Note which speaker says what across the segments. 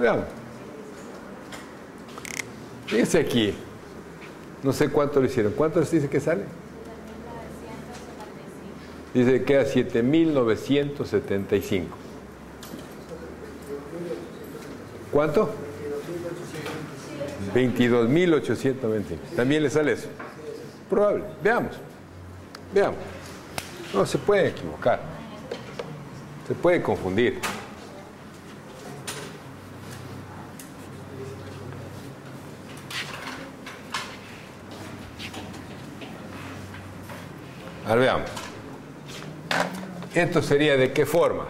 Speaker 1: Veamos. Fíjense aquí. No sé cuánto lo hicieron. ¿Cuánto les dice que sale? Dice que queda 7.975. ¿Cuánto? 22.825. También le sale eso. Probable. Veamos. Veamos. No se puede equivocar. Se puede confundir. A ver, veamos. Esto sería de qué forma?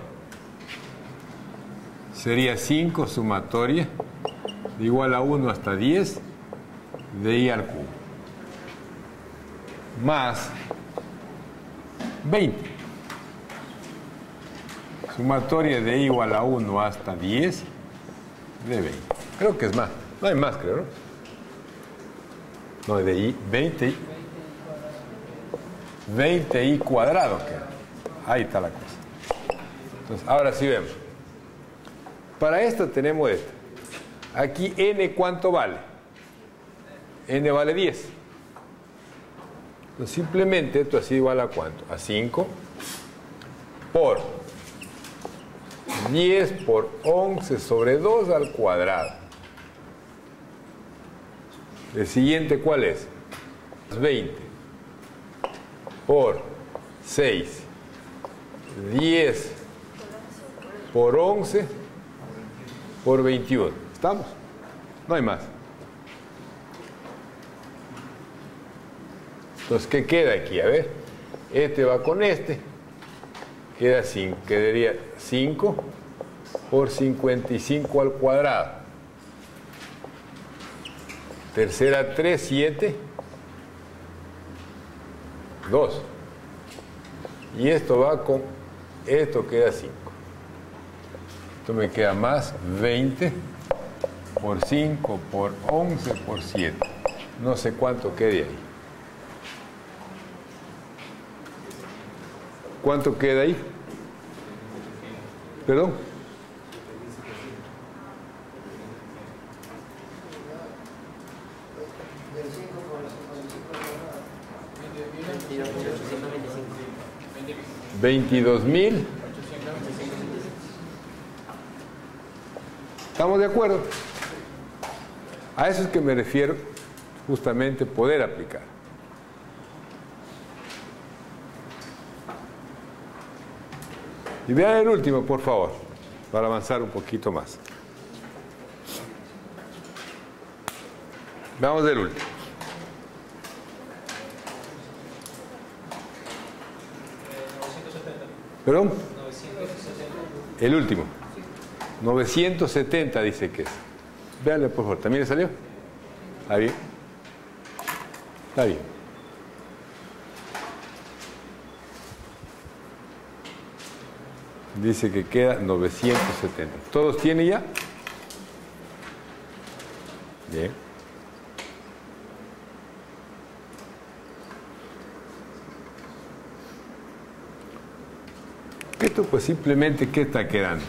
Speaker 1: Sería 5 sumatoria de igual a 1 hasta 10 de i al cubo. Más 20. Sumatoria de i igual a 1 hasta 10 de 20. Creo que es más. No hay más, creo, ¿no? No, de i, 20 20i cuadrado queda. Ahí está la cosa. Entonces, ahora sí vemos. Para esto tenemos esto. Aquí n cuánto vale? n vale 10. Entonces, simplemente esto así igual a cuánto? A 5 por 10 por 11 sobre 2 al cuadrado. El siguiente, ¿cuál es? 20 por 6, 10 por 11 por 21. ¿Estamos? No hay más. Entonces, ¿qué queda aquí? A ver, este va con este. Queda 5, quedaría 5 por 55 al cuadrado. Tercera 3, 7. 2. Y esto va con, esto queda 5. Esto me queda más 20 por 5 por 11 por 7. No sé cuánto quede ahí. ¿Cuánto queda ahí? ¿Perdón? Veintidós mil. ¿Estamos de acuerdo? A eso es que me refiero justamente poder aplicar. Y vean el último, por favor, para avanzar un poquito más. Veamos del último. ¿Perdón? El último. 970 dice que es. Véanle, por favor. ¿También le salió? Está bien. Está bien. Dice que queda 970. ¿Todos tienen ya? Bien. Pues simplemente, ¿qué está quedando?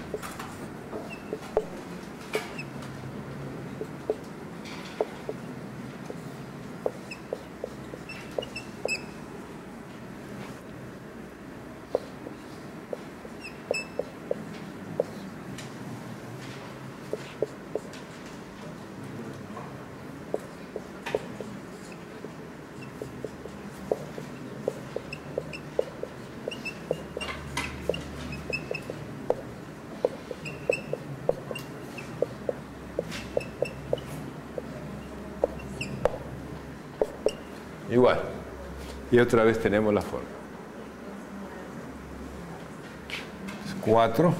Speaker 1: Igual. Y otra vez tenemos la forma. 4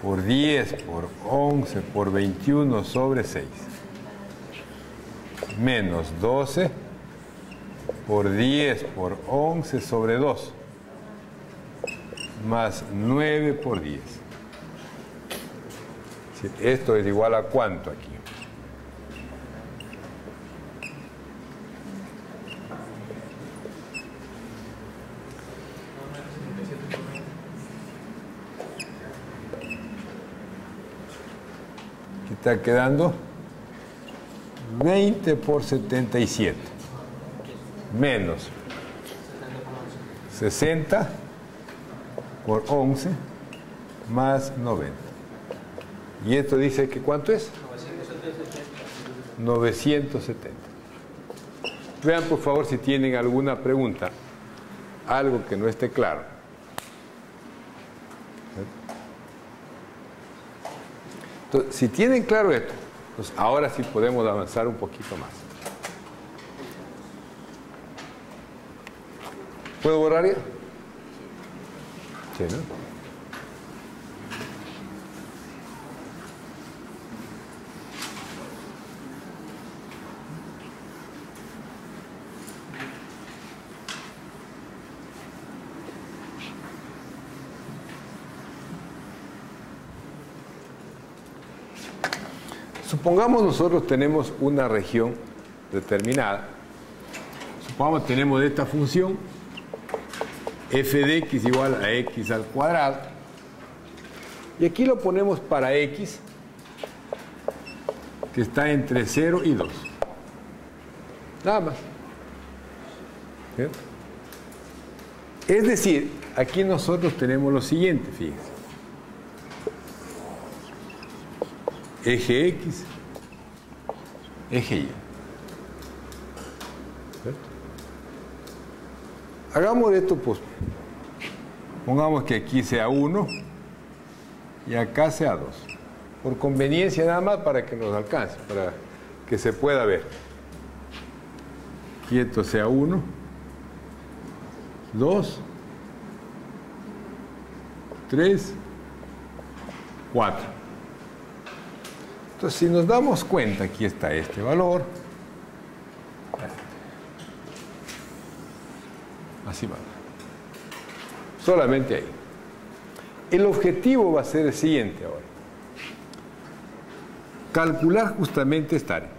Speaker 1: por 10 por 11 por 21 sobre 6. Menos 12 por 10 por 11 sobre 2. Más 9 por 10. Esto es igual a cuánto aquí? Aquí quedando 20 por 77 menos 60 por 11 más 90. Y esto dice que ¿cuánto es? 970. Vean por favor si tienen alguna pregunta, algo que no esté claro. Entonces, si tienen claro esto, pues ahora sí podemos avanzar un poquito más. ¿Puedo borrar ya? Sí, ¿no? Supongamos nosotros tenemos una región determinada. Supongamos tenemos esta función f de x igual a x al cuadrado. Y aquí lo ponemos para x, que está entre 0 y 2. Nada más. Es decir, aquí nosotros tenemos lo siguiente, fíjense. Eje X, eje Y. Hagamos esto, pues, pongamos que aquí sea 1 y acá sea 2. Por conveniencia nada más para que nos alcance, para que se pueda ver. Aquí esto sea 1, 2, 3, 4. Entonces, si nos damos cuenta, aquí está este valor. Así va. Solamente ahí. El objetivo va a ser el siguiente ahora. Calcular justamente esta área.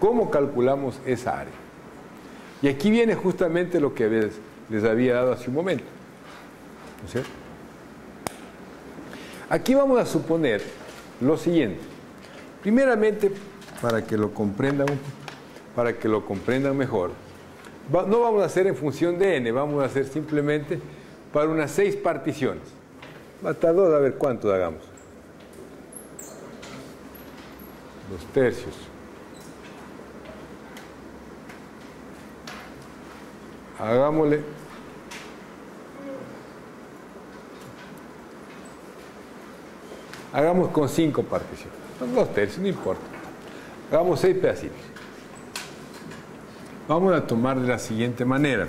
Speaker 1: ¿Cómo calculamos esa área? Y aquí viene justamente lo que les había dado hace un momento. ¿No es cierto? Aquí vamos a suponer lo siguiente. Primeramente, para que lo comprendan, para que lo comprendan mejor, no vamos a hacer en función de n, vamos a hacer simplemente para unas seis particiones. Hasta dos, a ver cuánto hagamos. Los tercios. Hagámosle Hagamos con cinco particiones. Dos tercios, no importa. Hagamos seis pedacitos. Vamos a tomar de la siguiente manera.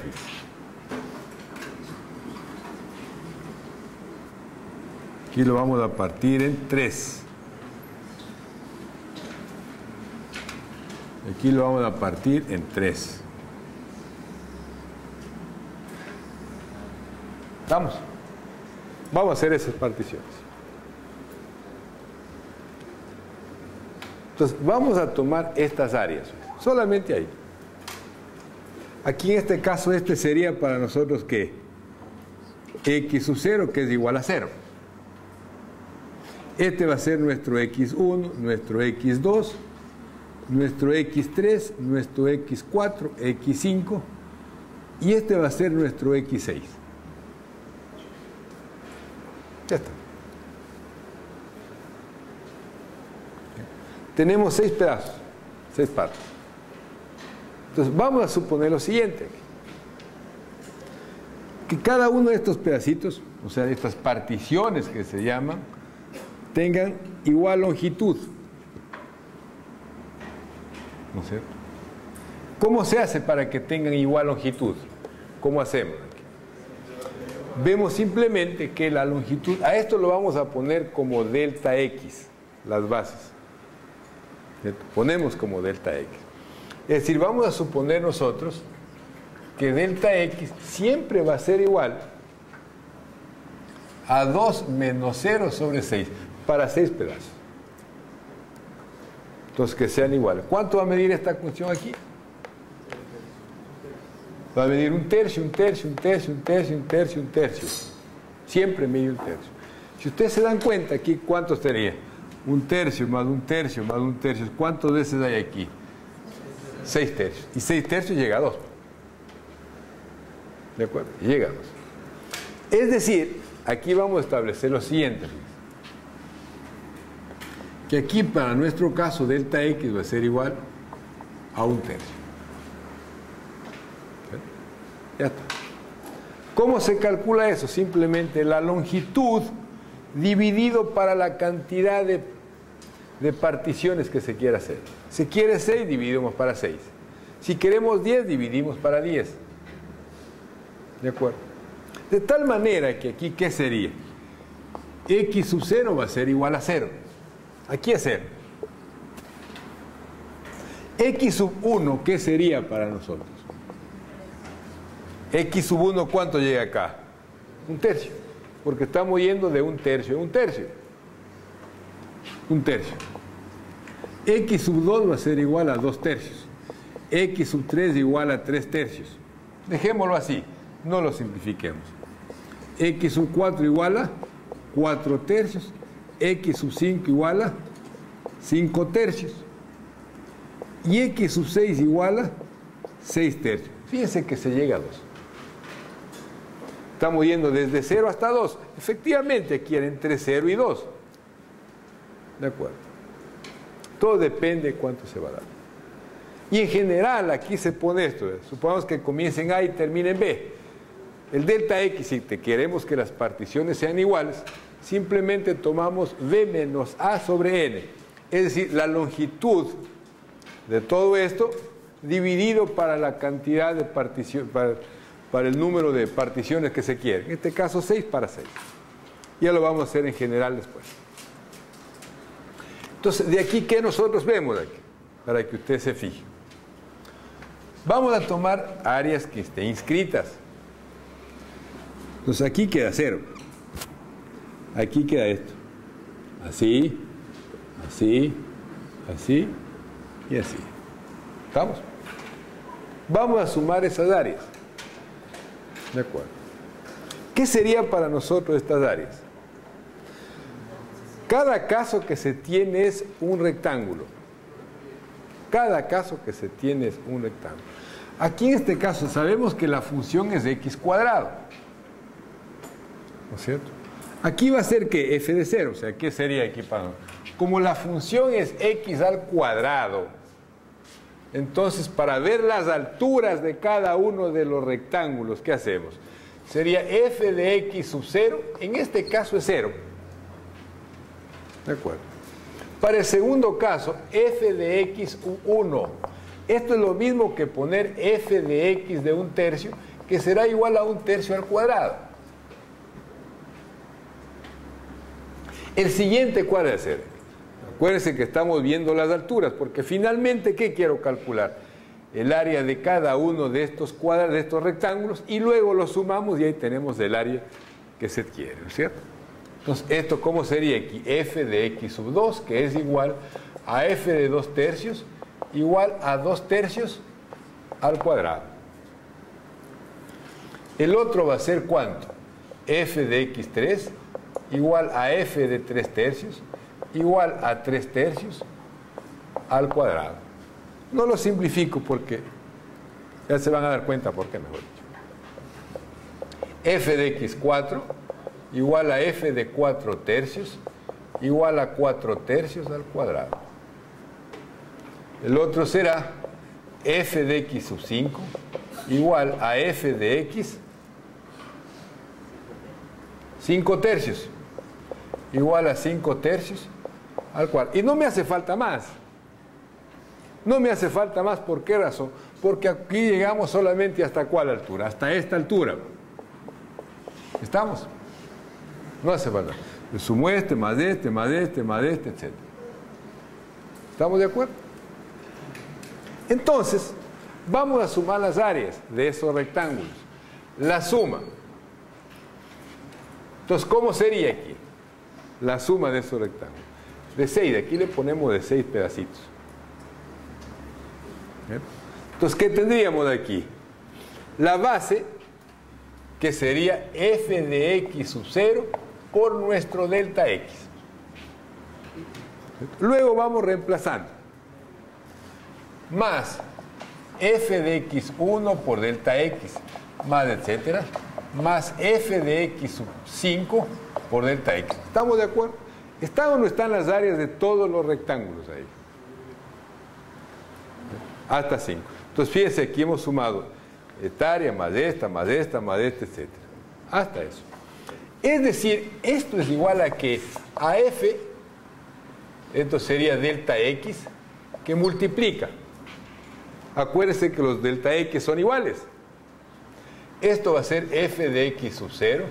Speaker 1: Aquí lo vamos a partir en tres. Aquí lo vamos a partir en tres. ¿Estamos? Vamos a hacer esas particiones. Entonces, vamos a tomar estas áreas, solamente ahí. Aquí en este caso, este sería para nosotros que x sub 0, que es igual a 0. Este va a ser nuestro x1, nuestro x2, nuestro x3, nuestro x4, x5 y este va a ser nuestro x6. Ya está. Tenemos seis pedazos, seis partes. Entonces vamos a suponer lo siguiente, que cada uno de estos pedacitos, o sea, de estas particiones que se llaman, tengan igual longitud. ¿No es cierto? ¿Cómo se hace para que tengan igual longitud? ¿Cómo hacemos? Vemos simplemente que la longitud, a esto lo vamos a poner como delta X, las bases ponemos como delta x. Es decir, vamos a suponer nosotros que delta x siempre va a ser igual a 2 menos 0 sobre 6 para 6 pedazos. Entonces que sean iguales. ¿Cuánto va a medir esta función aquí? Va a medir un tercio, un tercio, un tercio, un tercio, un tercio, un tercio. Siempre mide un tercio. Si ustedes se dan cuenta aquí, ¿cuántos tenía? Un tercio más un tercio más un tercio. ¿Cuántas veces hay aquí? Seis tercios. Y seis tercios llega a dos. ¿De acuerdo? Llega a dos. Es decir, aquí vamos a establecer lo siguiente. Que aquí para nuestro caso delta x va a ser igual a un tercio. Ya está. ¿Cómo se calcula eso? Simplemente la longitud dividido para la cantidad de, de particiones que se quiera hacer. Si quiere 6, dividimos para 6. Si queremos 10, dividimos para 10. ¿De acuerdo? De tal manera que aquí, ¿qué sería? X sub 0 va a ser igual a 0. Aquí es 0. X sub 1, ¿qué sería para nosotros? X sub 1, ¿cuánto llega acá? Un tercio. Porque estamos yendo de un tercio a un tercio. Un tercio. X sub 2 va a ser igual a 2 tercios. X sub 3 igual a 3 tercios. Dejémoslo así, no lo simplifiquemos. X sub 4 igual a 4 tercios. X sub 5 igual a 5 tercios. Y X sub 6 igual a 6 tercios. Fíjense que se llega a 2. Estamos yendo desde 0 hasta 2. Efectivamente, quieren entre 0 y 2. ¿De acuerdo? Todo depende de cuánto se va a dar. Y en general, aquí se pone esto. Supongamos que comience en A y termine en B. El delta X, si te queremos que las particiones sean iguales, simplemente tomamos B menos A sobre N. Es decir, la longitud de todo esto dividido para la cantidad de particiones, para, para el número de particiones que se quiere. En este caso 6 para 6. Ya lo vamos a hacer en general después. Entonces, de aquí, ¿qué nosotros vemos aquí? Para que usted se fije. Vamos a tomar áreas que estén inscritas. Entonces aquí queda cero. Aquí queda esto. Así, así, así y así. ¿Estamos? Vamos a sumar esas áreas. De acuerdo. ¿Qué sería para nosotros estas áreas? Cada caso que se tiene es un rectángulo. Cada caso que se tiene es un rectángulo. Aquí en este caso sabemos que la función es x cuadrado. ¿No es cierto? Aquí va a ser que f de 0, o sea, ¿qué sería aquí para Como la función es x al cuadrado, entonces, para ver las alturas de cada uno de los rectángulos, ¿qué hacemos? Sería f de x sub 0, en este caso es 0. ¿De acuerdo? Para el segundo caso, f de x 1. Esto es lo mismo que poner f de x de un tercio, que será igual a un tercio al cuadrado. El siguiente, ¿cuál es ser? Acuérdense que estamos viendo las alturas, porque finalmente, ¿qué quiero calcular? El área de cada uno de estos cuadrados, de estos rectángulos, y luego lo sumamos y ahí tenemos el área que se quiere, ¿cierto? Entonces, ¿esto cómo sería f de x sub 2, que es igual a f de 2 tercios, igual a 2 tercios al cuadrado. El otro va a ser ¿cuánto? f de x3 igual a f de 3 tercios igual a 3 tercios al cuadrado. No lo simplifico porque ya se van a dar cuenta por qué, mejor dicho. f de x4 igual a f de 4 tercios igual a 4 tercios al cuadrado. El otro será f de x sub 5 igual a f de x 5 tercios igual a 5 tercios al cual. Y no me hace falta más. No me hace falta más, ¿por qué razón? Porque aquí llegamos solamente hasta cuál altura, hasta esta altura. ¿Estamos? No hace falta. Sumo este, más este, más este, más este, etc. ¿Estamos de acuerdo? Entonces, vamos a sumar las áreas de esos rectángulos. La suma. Entonces, ¿cómo sería aquí? La suma de esos rectángulos de 6, de aquí le ponemos de 6 pedacitos. Entonces, ¿qué tendríamos de aquí? La base, que sería f de x sub 0, por nuestro delta x. Luego vamos reemplazando. Más f de x1 por delta x, más etcétera, más f de x5 por delta x. ¿Estamos de acuerdo? ¿Están o no están las áreas de todos los rectángulos ahí? Hasta 5. Entonces fíjense, aquí hemos sumado esta área más esta, más esta, más esta, etcétera. Hasta eso. Es decir, esto es igual a que a f, esto sería delta x, que multiplica. Acuérdense que los delta x son iguales. Esto va a ser f de x sub 0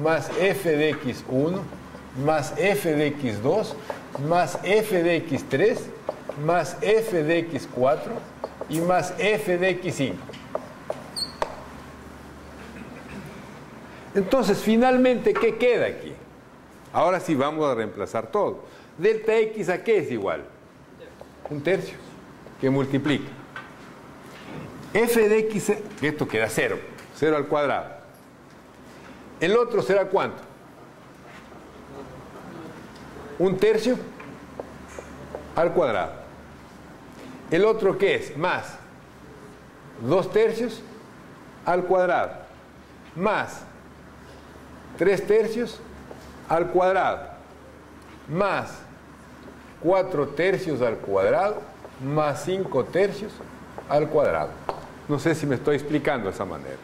Speaker 1: más f de x1 más f de x2 más f de x3 más f de x4 y más f de x5. Entonces, finalmente, ¿qué queda aquí? Ahora sí vamos a reemplazar todo. Delta x a qué es igual? Un tercio, que multiplica. f de x, esto queda cero, cero al cuadrado. ¿El otro será cuánto? Un tercio al cuadrado. ¿El otro qué es? Más dos tercios al cuadrado. Más 3 tercios al cuadrado más 4 tercios al cuadrado más 5 tercios al cuadrado. No sé si me estoy explicando de esa manera.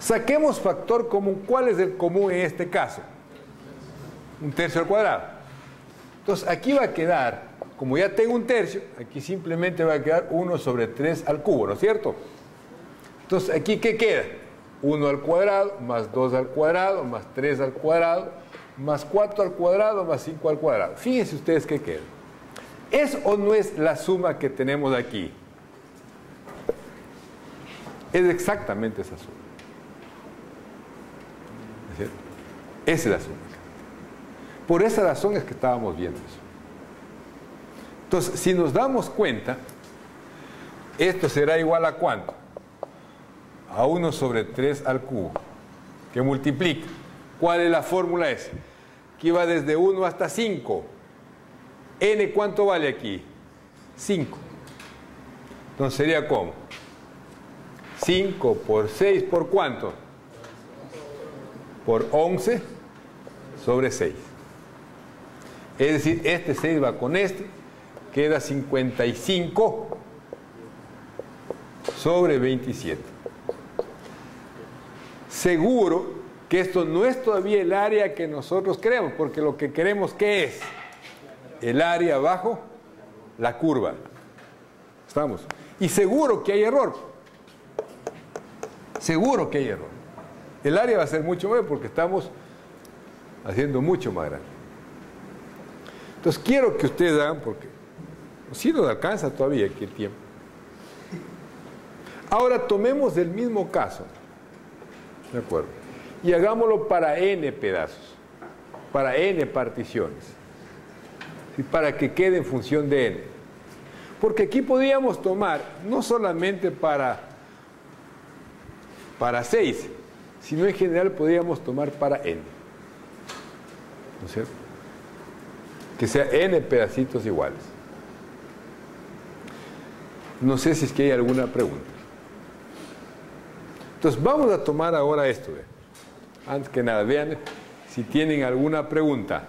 Speaker 1: Saquemos factor común. ¿Cuál es el común en este caso? Un tercio al cuadrado. Entonces aquí va a quedar, como ya tengo un tercio, aquí simplemente va a quedar 1 sobre 3 al cubo, ¿no es cierto? Entonces aquí ¿qué queda? 1 al cuadrado, más 2 al cuadrado, más 3 al cuadrado, más 4 al cuadrado, más 5 al cuadrado. Fíjense ustedes qué queda. ¿Es o no es la suma que tenemos aquí? Es exactamente esa suma. ¿Es cierto? Esa es la suma. Por esa razón es que estábamos viendo eso. Entonces, si nos damos cuenta, esto será igual a cuánto? A 1 sobre 3 al cubo, que multiplica. ¿Cuál es la fórmula esa? Que va desde 1 hasta 5. ¿N cuánto vale aquí? 5. Entonces sería como 5 por 6 por cuánto? Por 11 sobre 6. Es decir, este 6 va con este, queda 55 sobre 27 seguro que esto no es todavía el área que nosotros queremos, porque lo que queremos, ¿qué es? El área bajo la curva. ¿Estamos? Y seguro que hay error. Seguro que hay error. El área va a ser mucho mayor porque estamos haciendo mucho más grande. Entonces quiero que ustedes hagan, porque si nos alcanza todavía aquí el tiempo. Ahora tomemos el mismo caso ¿De acuerdo? Y hagámoslo para n pedazos, para n particiones, y para que quede en función de n. Porque aquí podríamos tomar no solamente para, para 6, sino en general podríamos tomar para n. ¿No es cierto? Que sea n pedacitos iguales. No sé si es que hay alguna pregunta. Entonces vamos a tomar ahora esto. Antes que nada, vean si tienen alguna pregunta.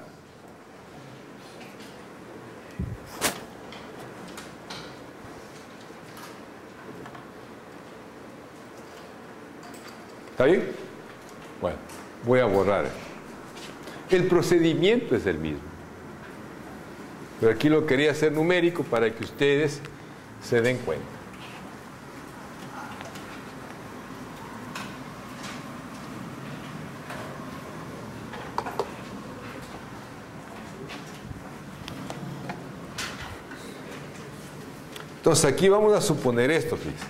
Speaker 1: ¿Está bien? Bueno, voy a borrar. El procedimiento es el mismo. Pero aquí lo quería hacer numérico para que ustedes se den cuenta. Entonces aquí vamos a suponer esto, fíjense.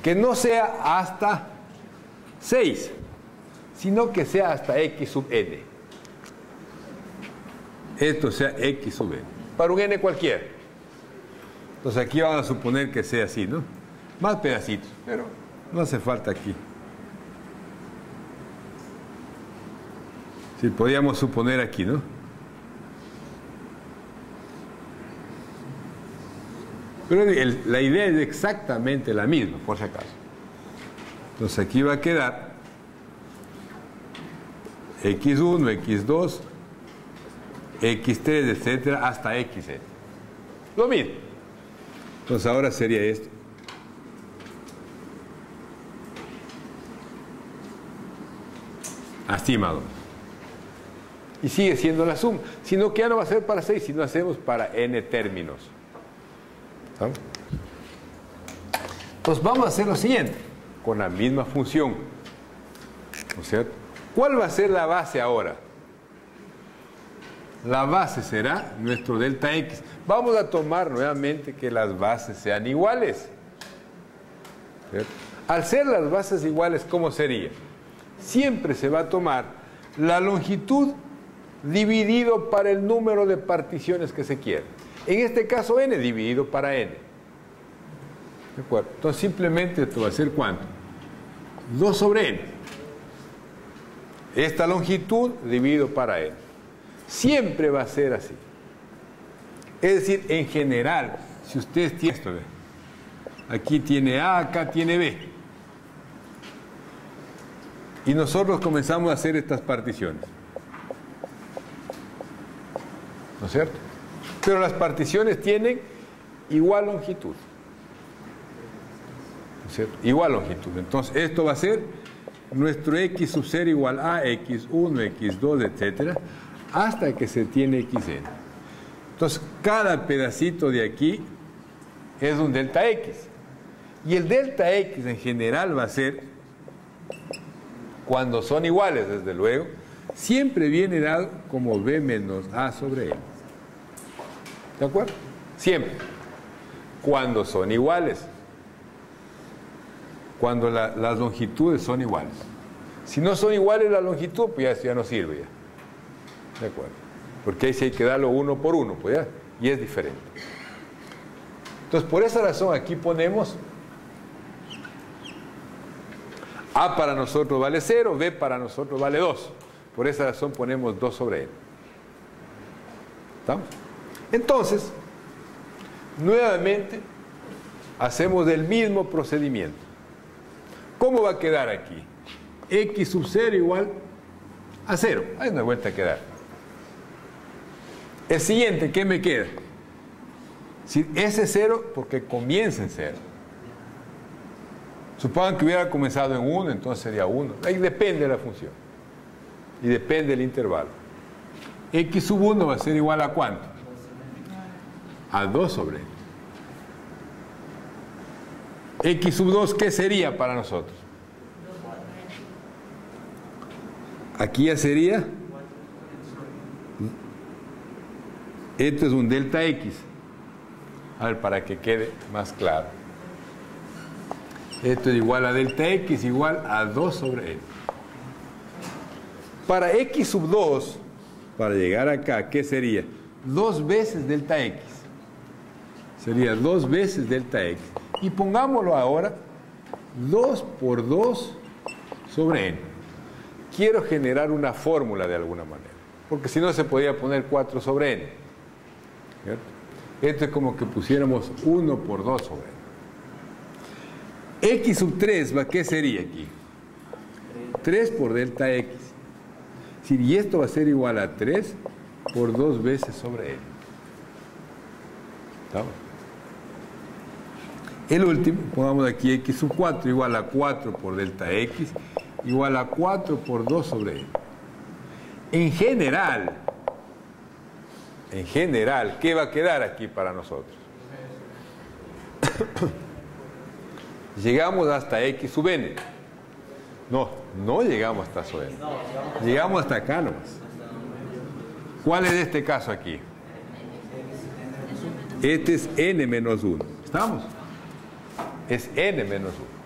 Speaker 1: Que no sea hasta 6, sino que sea hasta x sub n. Esto sea x sub n. Para un n cualquiera. Entonces aquí vamos a suponer que sea así, ¿no? Más pedacitos, pero no hace falta aquí. Si podíamos suponer aquí, ¿no? Pero la idea es exactamente la misma, por si acaso. Entonces aquí va a quedar x1, x2, x3, etcétera, hasta xn. Lo mismo. Entonces ahora sería esto. Así Y sigue siendo la suma. Sino que ya no va a ser para 6, sino hacemos para n términos. Entonces vamos a hacer lo siguiente, con la misma función. ¿No es cierto? ¿Cuál va a ser la base ahora? La base será nuestro delta x. Vamos a tomar nuevamente que las bases sean iguales. Al ser las bases iguales, ¿cómo sería? Siempre se va a tomar la longitud dividido para el número de particiones que se quiere. En este caso n dividido para n. ¿De acuerdo? Entonces simplemente esto va a ser cuánto? 2 sobre n. Esta longitud dividido para n. Siempre va a ser así. Es decir, en general, si ustedes tienen esto, aquí tiene A, acá tiene B. Y nosotros comenzamos a hacer estas particiones. ¿No es cierto? Pero las particiones tienen igual longitud. ¿cierto? Igual longitud. Entonces, esto va a ser nuestro x sub 0 igual a x1, x2, etcétera, hasta que se tiene xn. Entonces, cada pedacito de aquí es un delta x. Y el delta x en general va a ser, cuando son iguales, desde luego, siempre viene dado como b menos a sobre n. ¿De acuerdo? Siempre. Cuando son iguales. Cuando las longitudes son iguales. Si no son iguales la longitud, pues ya, no sirve ya. ¿De acuerdo? Porque ahí sí hay que darlo uno por uno, pues ya. Y es diferente. Entonces, por esa razón aquí ponemos A para nosotros vale 0, B para nosotros vale 2. Por esa razón ponemos 2 sobre N. ¿Estamos? Entonces, nuevamente, hacemos el mismo procedimiento. ¿Cómo va a quedar aquí? X sub 0 igual a 0. Hay una vuelta a quedar. El siguiente, ¿qué me queda? Si ese 0, porque comienza en 0. Supongan que hubiera comenzado en 1, entonces sería 1. Ahí depende de la función. Y depende del intervalo. X sub 1 va a ser igual a cuánto? A 2 sobre X sub 2, ¿qué sería para nosotros? Aquí ya sería. Esto es un delta X. A ver, para que quede más claro. Esto es igual a delta X igual a 2 sobre N. Para X sub 2, para llegar acá, ¿qué sería? Dos veces delta X. Sería dos veces delta X. Y pongámoslo ahora 2 por 2 sobre n. Quiero generar una fórmula de alguna manera, porque si no se podía poner 4 sobre n. Esto es como que pusiéramos 1 por 2 sobre n. X sub 3, ¿qué sería aquí? 3 por delta X. Y esto va a ser igual a 3 por 2 veces sobre n. ¿Estamos? El último, pongamos aquí x sub 4 igual a 4 por delta x igual a 4 por 2 sobre n. En general, en general, ¿qué va a quedar aquí para nosotros? llegamos hasta x sub n. No, no llegamos hasta sub n. Llegamos hasta acá nomás. ¿Cuál es este caso aquí? Este es n menos 1. ¿Estamos? Es n menos 1.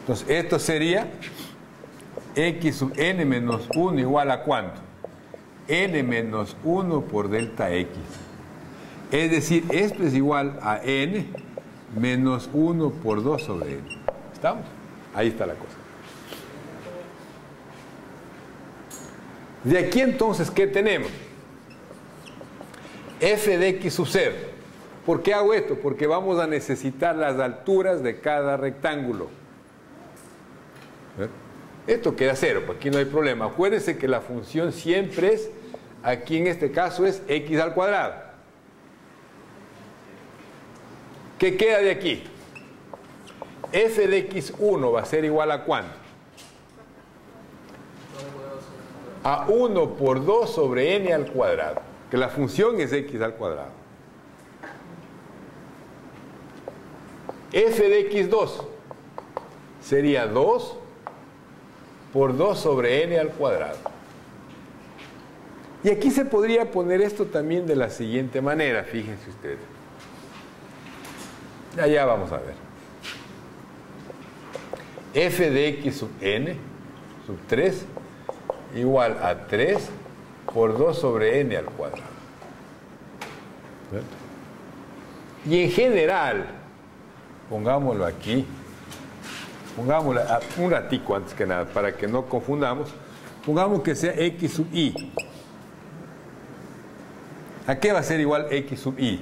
Speaker 1: Entonces, esto sería x sub n menos 1 igual a cuánto? n menos 1 por delta x. Es decir, esto es igual a n menos 1 por 2 sobre n. ¿Estamos? Ahí está la cosa. De aquí entonces, ¿qué tenemos? f de x sub 0. ¿Por qué hago esto? Porque vamos a necesitar las alturas de cada rectángulo. ¿Eh? Esto queda cero, pues aquí no hay problema. Acuérdense que la función siempre es, aquí en este caso es x al cuadrado. ¿Qué queda de aquí? f de x1 va a ser igual a cuánto? A 1 por 2 sobre n al cuadrado, que la función es x al cuadrado. F de x2 sería 2 por 2 sobre n al cuadrado. Y aquí se podría poner esto también de la siguiente manera, fíjense ustedes. Ya, vamos a ver. f de x sub n sub 3 igual a 3 por 2 sobre n al cuadrado. Y en general, pongámoslo aquí, pongámoslo un ratico antes que nada, para que no confundamos, pongamos que sea x sub i. ¿A qué va a ser igual x sub i?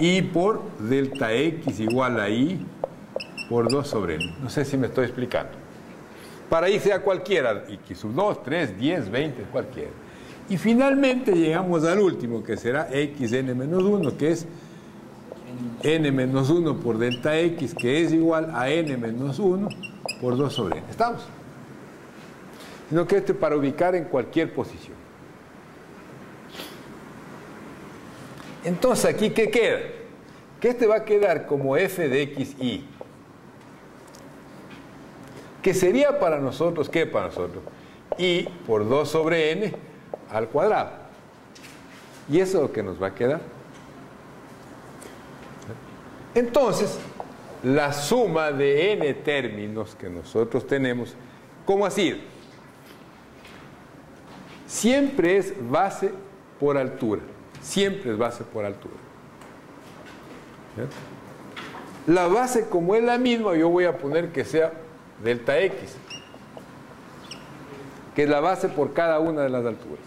Speaker 1: i por delta x igual a i por 2 sobre n. No sé si me estoy explicando. Para i sea cualquiera, x sub 2, 3, 10, 20, cualquiera. Y finalmente llegamos al último, que será xn menos 1, que es n menos 1 por delta x, que es igual a n menos 1 por 2 sobre n. ¿Estamos? Sino que este para ubicar en cualquier posición. Entonces, ¿aquí qué queda? Que este va a quedar como f de xy. Que sería para nosotros, ¿qué para nosotros? y por 2 sobre n al cuadrado. Y eso es lo que nos va a quedar. Entonces, la suma de n términos que nosotros tenemos, ¿cómo así? Siempre es base por altura. Siempre es base por altura. La base, como es la misma, yo voy a poner que sea delta x, que es la base por cada una de las alturas.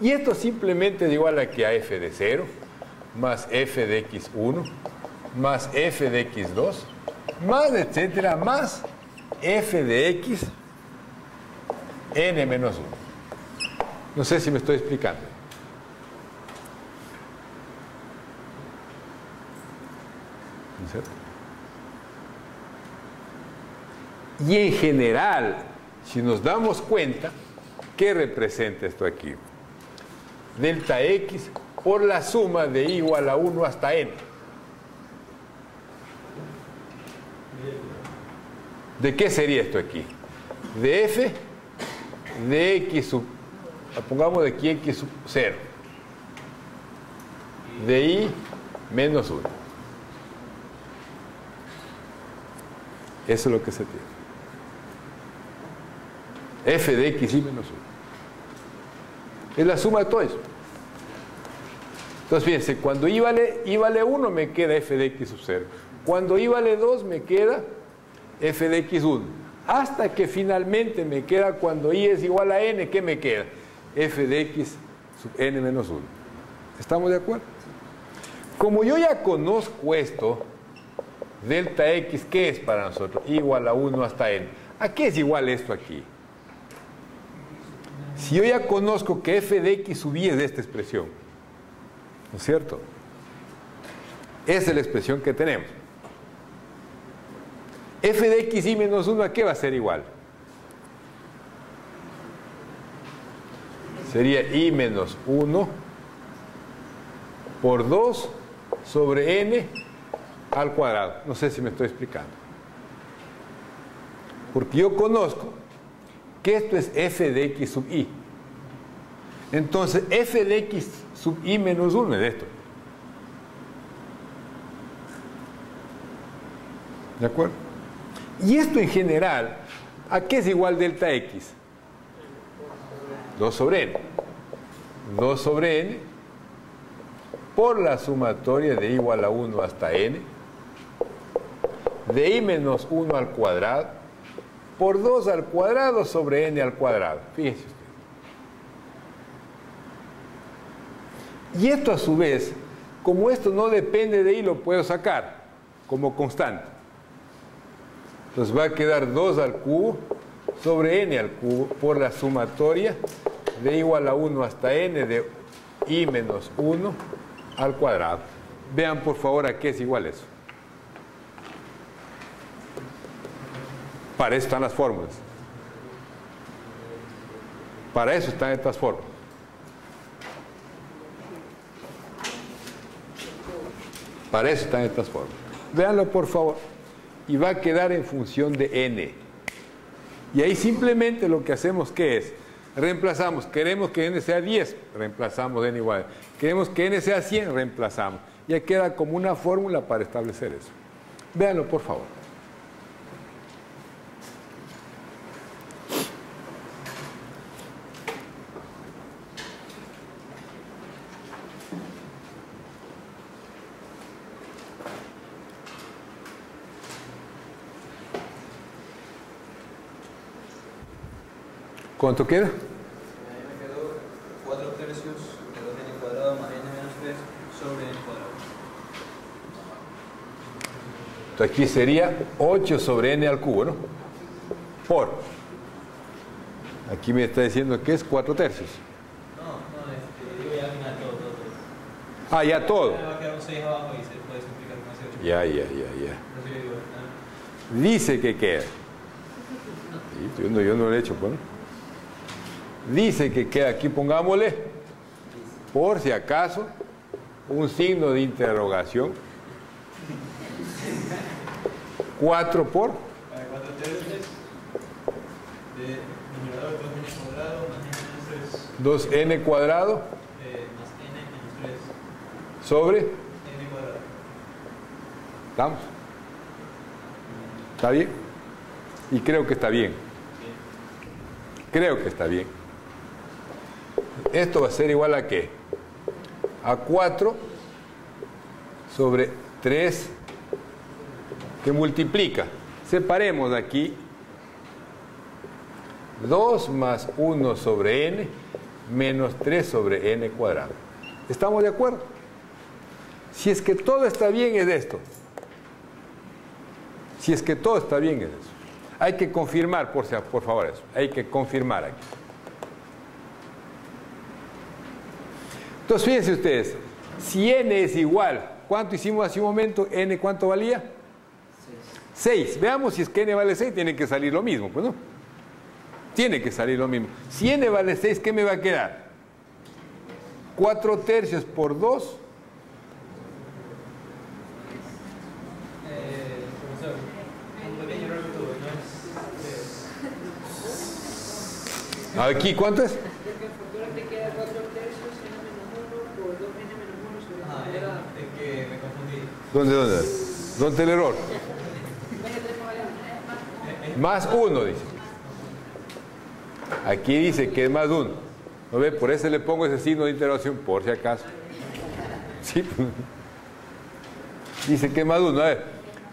Speaker 1: Y esto simplemente es igual a que a f de 0 más f de x1 más f de x2 más etcétera más f de x n menos 1. No sé si me estoy explicando. Y en general, si nos damos cuenta, ¿qué representa esto aquí? Delta x por la suma de igual a 1 hasta n. ¿De qué sería esto aquí? De f de x sub, pongamos de aquí x sub 0, de i menos 1. Eso es lo que se tiene. f de x y menos 1. Es la suma de todo eso. Entonces, fíjense, cuando i vale, i vale 1 me queda f de x sub 0. Cuando i vale 2 me queda f de x1. Hasta que finalmente me queda cuando i es igual a n, ¿qué me queda? f de x sub n menos 1. ¿Estamos de acuerdo? Como yo ya conozco esto, delta x, ¿qué es para nosotros? Igual a 1 hasta n. ¿A qué es igual esto aquí? Si yo ya conozco que f de x sub i es de esta expresión, ¿no es cierto? Esa es la expresión que tenemos. F de x y menos 1, ¿a qué va a ser igual? Sería i menos 1 por 2 sobre n al cuadrado. No sé si me estoy explicando. Porque yo conozco que esto es f de x sub i. Entonces, f de x sub i menos 1 es esto. ¿De acuerdo? Y esto en general, ¿a qué es igual delta x? 2 sobre n. 2 sobre n por la sumatoria de igual a 1 hasta n de i menos 1 al cuadrado por 2 al cuadrado sobre n al cuadrado. Fíjense usted. Y esto a su vez, como esto no depende de ahí, lo puedo sacar como constante. Entonces va a quedar 2 al cubo sobre n al cubo por la sumatoria de igual a 1 hasta n de i menos 1 al cuadrado. Vean por favor a qué es igual eso. Para eso están las fórmulas. Para eso están estas fórmulas. Para eso están estas fórmulas. Véanlo por favor. Y va a quedar en función de n. Y ahí simplemente lo que hacemos que es, reemplazamos, queremos que n sea 10, reemplazamos n igual. Queremos que n sea 100, reemplazamos. Y ahí queda como una fórmula para establecer eso. Véanlo por favor. ¿Cuánto queda?
Speaker 2: A mí me quedó 4 tercios de 2n cuadrado más n menos 3 sobre n cuadrado.
Speaker 1: Entonces aquí sería 8 sobre n al cubo, ¿no? Por. Aquí me está diciendo que es 4 tercios.
Speaker 2: No, no, este, digo ya al final todo, todo, todo.
Speaker 1: Ah, ya todo.
Speaker 2: Me va a quedar un 6 abajo y se puede simplificar con ese 8.
Speaker 1: Ya, ya, ya, ya.
Speaker 2: Yo
Speaker 1: Dice que queda. Yo, no, yo no lo he hecho, pues. Dice que queda aquí, pongámosle, por si acaso, un signo de interrogación. 4 por
Speaker 2: para 4 tercios de numerador 2n cuadrado más n menos 3
Speaker 1: 2n cuadrado
Speaker 2: más n menos 3
Speaker 1: sobre,
Speaker 2: n cuadrado.
Speaker 1: ¿estamos? ¿Está bien? Y creo que está bien. Creo que está bien. Esto va a ser igual a qué? A 4 sobre 3 que multiplica. Separemos aquí 2 más 1 sobre n menos 3 sobre n cuadrado. ¿Estamos de acuerdo? Si es que todo está bien es esto. Si es que todo está bien es eso. Hay que confirmar, por, por favor, eso. Hay que confirmar aquí. Entonces, fíjense ustedes, si n es igual, ¿cuánto hicimos hace un momento? ¿n cuánto valía? 6. Veamos si es que n vale 6, tiene que salir lo mismo, pues no. Tiene que salir lo mismo. Si n vale 6, ¿qué me va a quedar? 4 tercios por 2.
Speaker 2: Eh.
Speaker 1: Aquí, ¿cuánto es?
Speaker 3: Porque en factura te queda 4 tercios n menos 1 por 2n menos 1 sobre
Speaker 2: Ah,
Speaker 3: n cuadrado.
Speaker 2: ya, es que me confundí.
Speaker 1: ¿Dónde, dónde?
Speaker 2: Eh, eh,
Speaker 1: Más 1, dice. Aquí dice que es más 1. ¿No ve? Por eso le pongo ese signo de interrogación, por si acaso. ¿Sí? Dice que es más 1. A ver,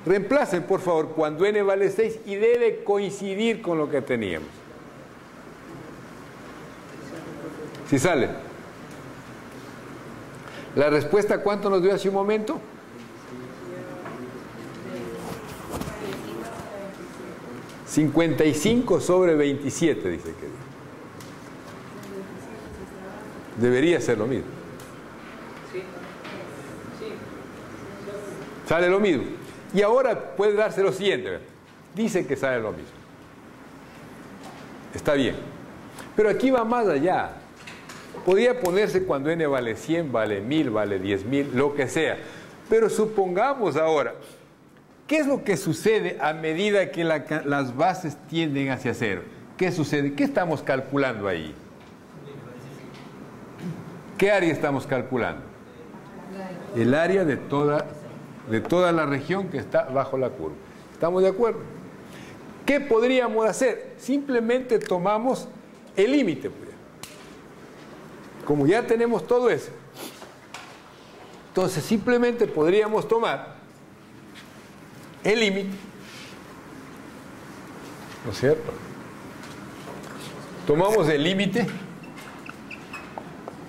Speaker 1: reemplacen, por favor, cuando n vale 6 y debe coincidir con lo que teníamos. Si sale. La respuesta, ¿cuánto nos dio hace un momento? ¿55 sobre 27, dice que. Debería ser lo mismo. Sale lo mismo. Y ahora puede darse lo siguiente. Dice que sale lo mismo. Está bien. Pero aquí va más allá. Podría ponerse cuando n vale 100, vale 1000, vale 10.000, lo que sea. Pero supongamos ahora, ¿qué es lo que sucede a medida que las bases tienden hacia cero? ¿Qué sucede? ¿Qué estamos calculando ahí? ¿Qué área estamos calculando? El área de toda, de toda la región que está bajo la curva. ¿Estamos de acuerdo? ¿Qué podríamos hacer? Simplemente tomamos el límite. pues. Como ya tenemos todo eso, entonces simplemente podríamos tomar el límite ¿No es cierto? Tomamos el límite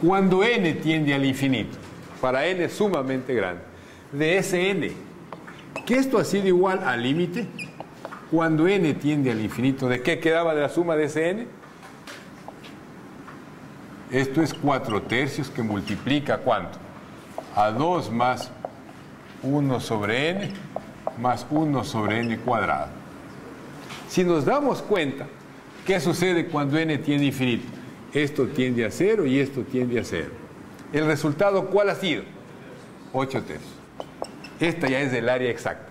Speaker 1: cuando n tiende al infinito, para n sumamente grande, de ese n, que esto ha sido igual al límite cuando n tiende al infinito. ¿De qué quedaba de la suma de ese n? Esto es 4 tercios que multiplica cuánto? A 2 más 1 sobre n más 1 sobre n cuadrado. Si nos damos cuenta, ¿qué sucede cuando n tiende infinito? Esto tiende a 0 y esto tiende a 0. ¿El resultado cuál ha sido? 8 tercios. Esta ya es del área exacta.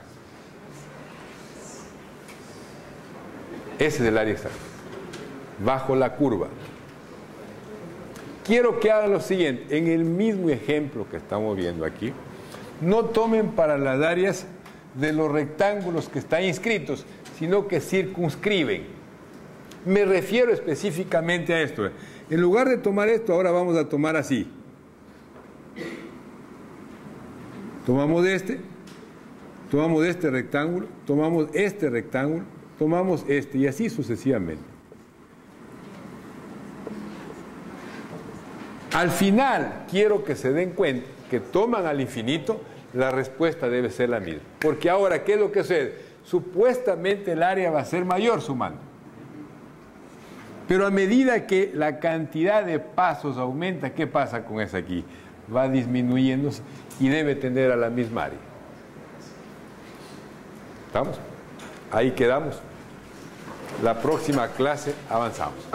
Speaker 1: Ese es el área exacta. Bajo la curva. Quiero que hagan lo siguiente. En el mismo ejemplo que estamos viendo aquí, no tomen para las áreas de los rectángulos que están inscritos, sino que circunscriben. Me refiero específicamente a esto. En lugar de tomar esto, ahora vamos a tomar así. Tomamos este, tomamos este rectángulo, tomamos este rectángulo, tomamos este y así sucesivamente. Al final, quiero que se den cuenta que toman al infinito, la respuesta debe ser la misma. Porque ahora, ¿qué es lo que sucede? Supuestamente el área va a ser mayor sumando. Pero a medida que la cantidad de pasos aumenta, ¿qué pasa con esa aquí? Va disminuyendo y debe tender a la misma área. ¿Estamos? Ahí quedamos. La próxima clase avanzamos.